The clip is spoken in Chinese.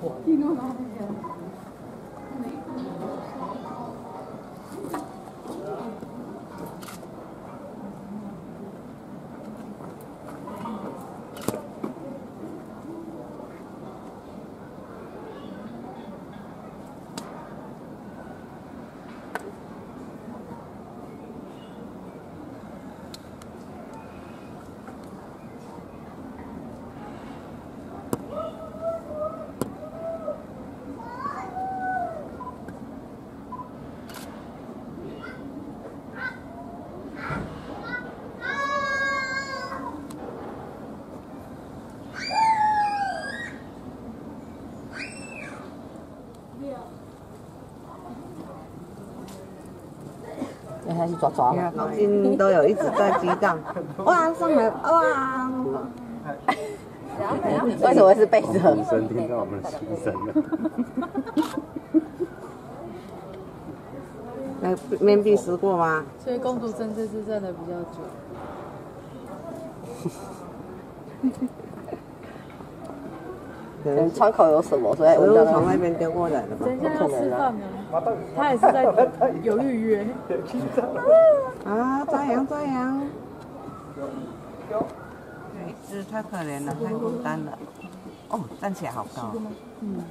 昨日の話じ？让他去抓抓嘛。脑筋都有一直在激荡。哇，上来哇！为什么是背着？医生听到我们的心声了。那面壁思过吗？所以公主镇这次站的比较久。窗口有什么？所以食物闻到那从那边丢过来的嘛？等一下要吃饭了，他也是在有预约。啊，抓羊抓羊！对，这太可怜了，太孤单了。哦，站起来好高。嗯。